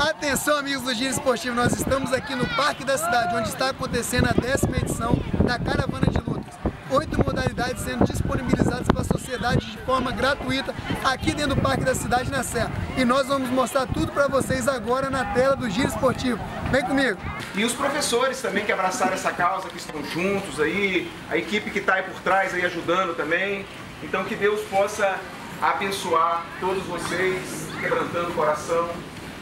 Atenção, amigos do Giro Esportivo, nós estamos aqui no Parque da Cidade, onde está acontecendo a décima edição da Caravana de Lutas. Oito modalidades sendo disponibilizadas para a sociedade de forma gratuita aqui dentro do Parque da Cidade, na Serra. E nós vamos mostrar tudo para vocês agora na tela do Giro Esportivo. Vem comigo! E os professores também que abraçaram essa causa, que estão juntos aí, a equipe que está aí por trás aí ajudando também. Então que Deus possa abençoar todos vocês, quebrantando o coração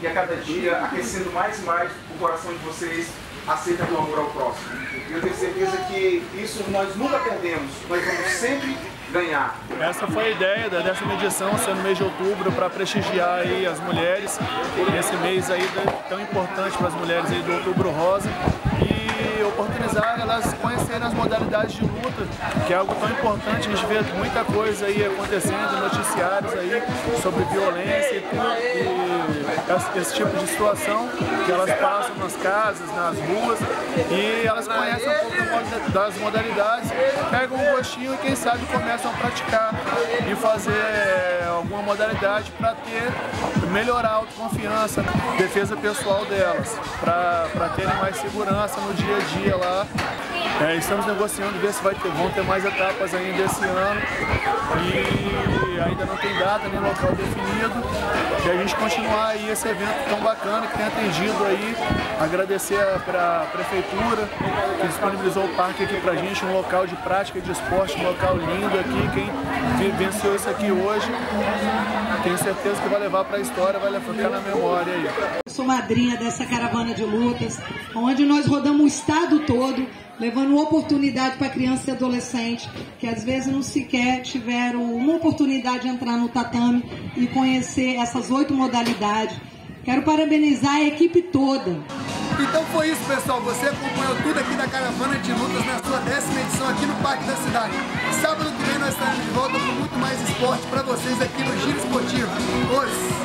e a cada dia aquecendo mais e mais o coração de vocês acerca do amor ao próximo. E eu tenho certeza que isso nós nunca perdemos, nós vamos sempre ganhar. Essa foi a ideia da décima edição, sendo mês de outubro, para prestigiar aí as mulheres, nesse mês aí tão importante para as mulheres aí do Outubro Rosa. E oportunizar elas conhecerem as modalidades de luta, que é algo tão importante, a gente vê muita coisa aí acontecendo, noticiários aí sobre violência e tudo, esse tipo de situação que elas passam nas casas, nas ruas, e elas conhecem um pouco das modalidades, pegam um gostinho e quem sabe começam a praticar e fazer alguma modalidade para ter, melhorar a autoconfiança, defesa pessoal delas, para terem mais segurança no dia a dia lá. É, estamos negociando ver se vai ter, vão ter mais etapas ainda esse ano e ainda não tem data nem local definido. E a gente continuar aí esse evento tão bacana que tem atendido aí, agradecer para a prefeitura que disponibilizou o parque aqui pra gente, um local de prática de esporte, um local lindo aqui, quem venceu isso aqui hoje, tenho certeza que vai levar para a história, vai ficar na memória aí. Eu sou madrinha dessa caravana de lutas, onde nós rodamos o estado todo, levando oportunidade para criança e adolescente que às vezes não sequer tiveram uma oportunidade de entrar no tatame e conhecer essas oito modalidades. Quero parabenizar a equipe toda. Então foi isso, pessoal. Você acompanhou tudo aqui da Caravana de Lutas na sua décima edição aqui no Parque da Cidade. Sábado que vem nós estaremos de volta com muito mais esporte para vocês aqui no Giro Esportivo. Hoje.